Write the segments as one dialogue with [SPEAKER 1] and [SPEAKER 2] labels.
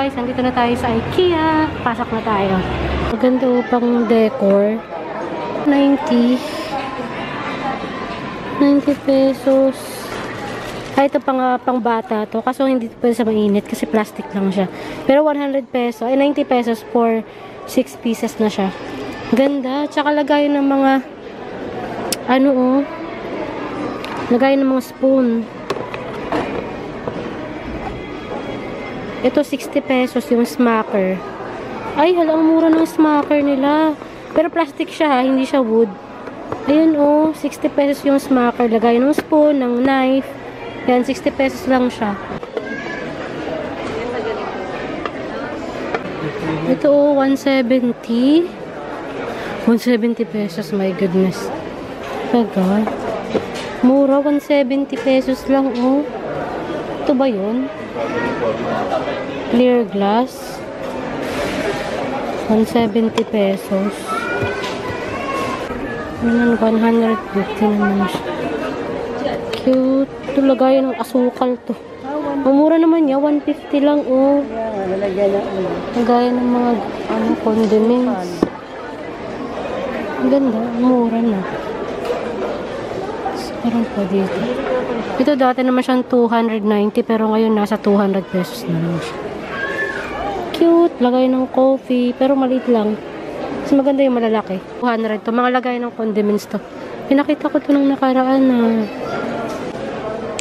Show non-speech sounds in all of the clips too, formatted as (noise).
[SPEAKER 1] guys, andito na tayo sa IKEA. Pasok na tayo. Maganda pang decor. 90. 90 pesos. Ah, ito pang, uh, pang bata to. Kaso hindi pwede sa mainit kasi plastic lang siya. Pero 100 pesos, ay 90 pesos for 6 pieces na siya. Ganda. Tsaka lagayan ng mga ano oh. Lagayan ng mga spoon. Ito 60 pesos yung smacker. Ay, hala, ang mura ng smacker nila. Pero plastic siya ha, hindi siya wood. Ayun oh, 60 pesos yung smacker. Lagay ng spoon, ng knife. Yan, 60 pesos lang siya. Ito oh, 170. 170 pesos, my goodness. Tagal. Mura, 170 pesos lang oh. Ito ba yun? Clear glass. 170 pesos. Yan, 150 naman siya. Cute. Ito lagayan ng asukal to. Mamura naman niya, 150 lang oh. Lagayan ng mga ano, condiments. Ang ganda, mura na. Meron pa dito. Ito dati naman siyang 290 pero ngayon nasa 200 pesos na lang siya. Cute. Lagay ng coffee pero maliit lang. Mas maganda yung malalaki. 200 to. Mga lagay ng condiments to. Pinakita ko to nung nakaraan na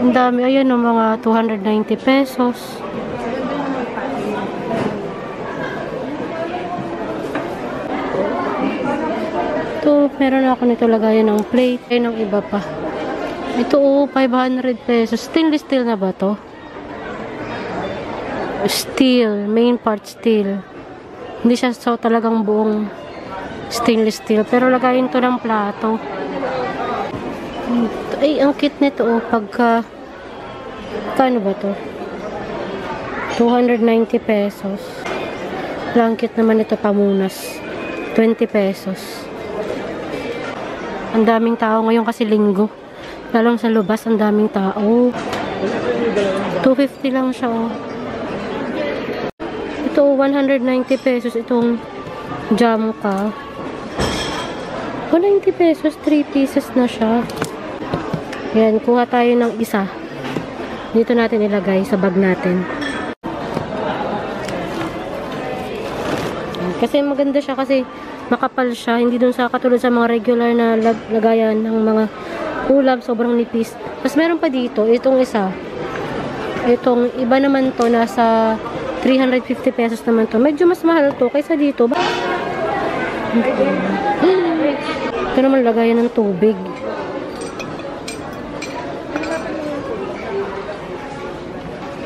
[SPEAKER 1] ang dami. Ayan o, mga 290 pesos. Ito, meron ako nito lagayan ng plate. Ay, ng iba pa. Ito oh, 500 pesos. Stainless steel na ba to? Steel. Main part steel. Hindi siya so talagang buong stainless steel. Pero lagayin to ng plato. Ay, ang cute nito oh. Pagka, kano ba to? 290 pesos. Cute naman ito pamunas. 20 pesos. Ang daming tao ngayon kasi linggo. Lalong sa lubas, ang daming tao. 250 lang siya, oh. Ito, 190 pesos itong jam ka. 190 pesos, 3 pieces na siya. Yan, kuha tayo ng isa. Dito natin ilagay sa bag natin. Kasi maganda siya kasi makapal siya. Hindi dun sa katulad sa mga regular na lag lagayan ng mga ulam. Sobrang nipis. Tapos meron pa dito. Itong isa. Itong iba naman to. Nasa 350 pesos naman to. Medyo mas mahal to kaysa dito. Ito naman lagayan ng tubig.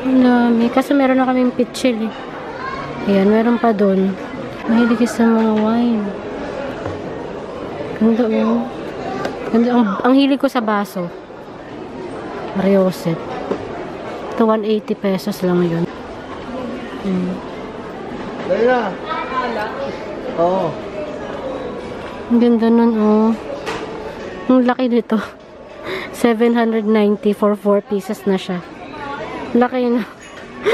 [SPEAKER 1] Dami. Kasi meron na kaming pitchil eh. Ayan, meron pa doon. Mahilig sa mga wine. Ganda oh. Ganda. Ang, ang hilig ko sa baso. Mariosep. Ito 180 pesos lang yun. Hmm.
[SPEAKER 2] Dali na. Oo.
[SPEAKER 1] Ang ganda nun oh. Ang laki nito. (laughs) 790 for 4 pieces na siya. Laki na.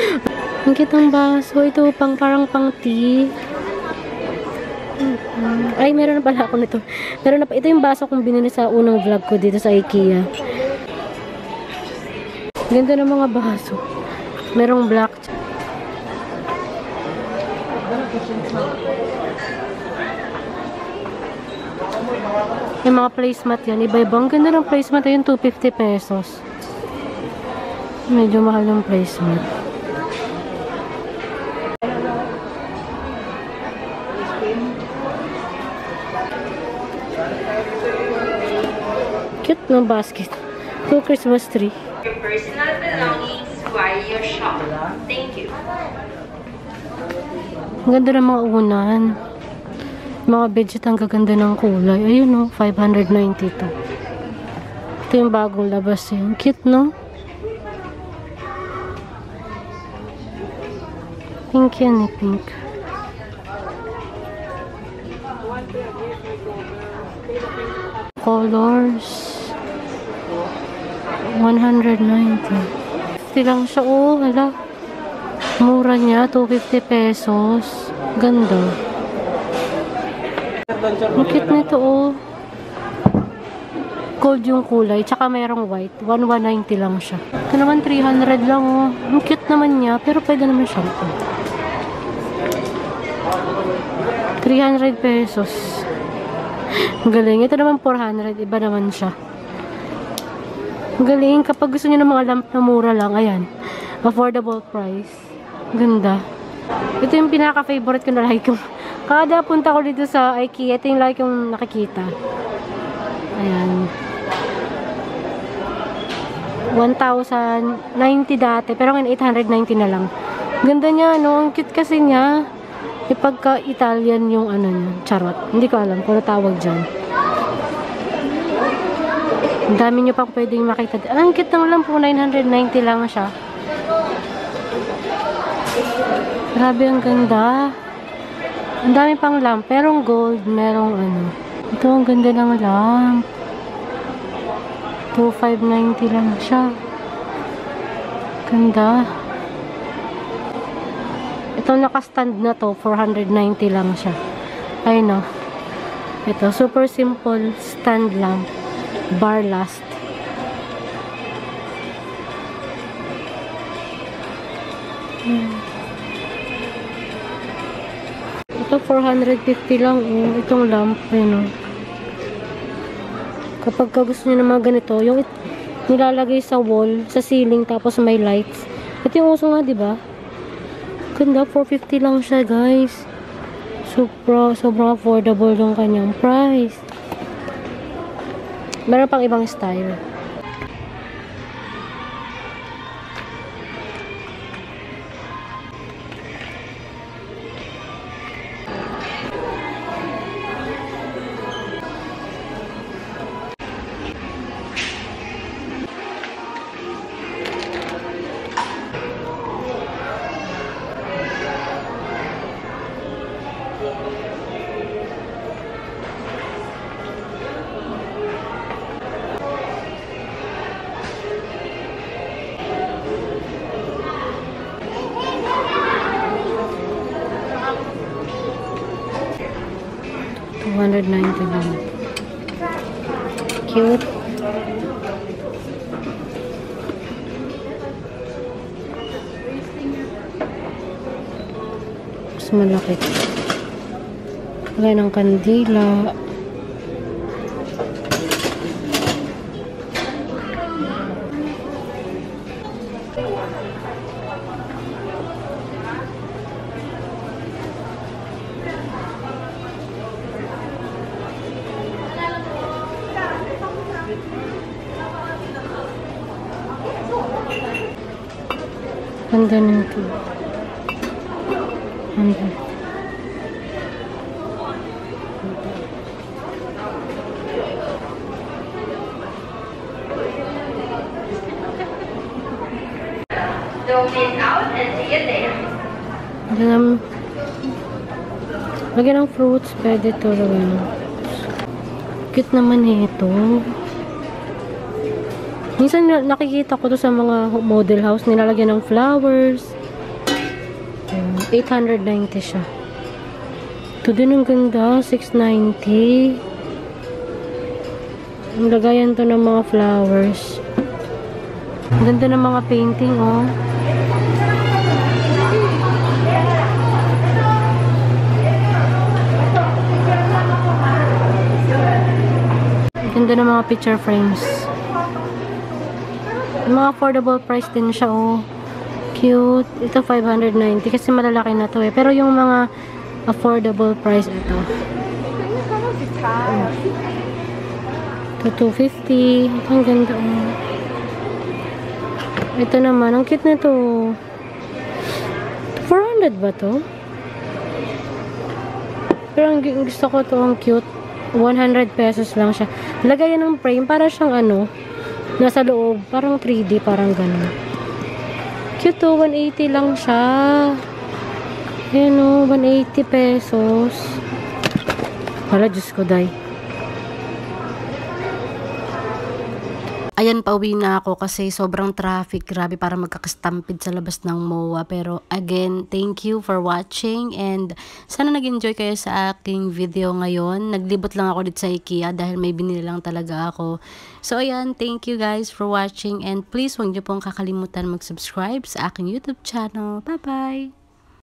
[SPEAKER 1] (laughs) Ang kitang baso. Ito pang parang pang tea. Ay, meron na pala ako nito. Meron na pa. Ito yung baso kong binili sa unang vlog ko dito sa IKEA. Ganda ng mga baso. Merong black. Yung mga placemat yan. Iba-iba. Ang ganda ng placemat. Ayun, 250 pesos. Medyo mahal yung placemat. Cute ng basket. Two Christmas tree.
[SPEAKER 3] Your personal belongings while you shop. Thank you.
[SPEAKER 1] Ang ganda ng mga unan. Mga budget ang gaganda ng kulay. Ayun o, 592. Ito yung bagong labas yun. Cute, no? Pink yan eh, pink. Colors. 190. 50 lang siya. Oh, hala. Mura niya, 250 pesos. Ganda. Cute nito, oh. Gold yung kulay, tsaka merong white. 1190 lang siya. Ito naman, 300 lang, oh. Ang cute naman niya, pero pwede naman siya. 300 pesos. Ang galing. Ito naman 400. Iba naman siya. Galing. Kapag gusto niyo ng mga lamp na mura lang, ayan. Affordable price. Ganda. Ito yung pinaka-favorite ko na like yung kada punta ko dito sa IKEA, ito yung like yung nakikita. Ayan. 1,090 dati, pero ngayon 890 na lang. Ganda niya, no? Ang cute kasi niya. E pagka Italian yung ano niya, charot. Hindi ko alam kung ano tawag dyan. Ang dami niyo pa pwedeng makita. Ang cute ng lampo, 990 lang siya. Grabe, ang ganda. Ang dami pang lamp. Merong gold, merong ano. Ito, ang ganda ng lamp. 2590 lang siya. Ganda. Ito naka-stand na to, 490 lang siya. Ayun o. Ito, super simple stand lamp. Bar last. Hmm. Ito, 450 lang. Oh. Itong lamp. Ayun o. Kapag ka gusto niyo ng mga ganito, yung nilalagay sa wall, sa ceiling, tapos may lights. Ito yung uso nga, di ba? Ganda, 450 lang siya, guys. Sobra, sobrang affordable yung kanyang price. Meron pang ibang style. Thank you. 199 cute. Mas malaki. Wala ng kandila. Ganda nito. Ganda.
[SPEAKER 3] Don't miss out and see you there.
[SPEAKER 1] Alam, lagyan ng fruits, pwede to lagyan ng Cute naman eh ito. Minsan na- nakikita ko to sa mga model house, nilalagyan ng flowers. Ayan, 890 siya. Ito din ang ganda, 690. Ang lagayan to ng mga flowers. Ang ganda ng mga painting, oh. Ganda ng mga picture frames. Mga affordable price din siya, oh. Cute. Ito, 590. Kasi malalaki na to, eh. Pero yung mga affordable price, ito. Ito, 250. Ang ganda, oh. Ito naman, ang cute na to. 400 ba to? Pero ang gu- gusto ko to, ang cute. 100 pesos lang siya. Lagayan ng frame para siyang ano, nasa loob. Parang 3D, parang ganun. Cute to, 180 lang siya. Ayan o, 180 pesos. Para, Diyos ko, day. Ayan, pauwi na ako kasi sobrang traffic. Grabe, para magkakastampid sa labas ng MOA. Pero again, thank you for watching and sana nag-enjoy kayo sa aking video ngayon. Naglibot lang ako dito sa IKEA dahil may binili lang talaga ako. So ayan, thank you guys for watching and please huwag niyo pong kakalimutan mag-subscribe sa aking YouTube channel. Bye-bye!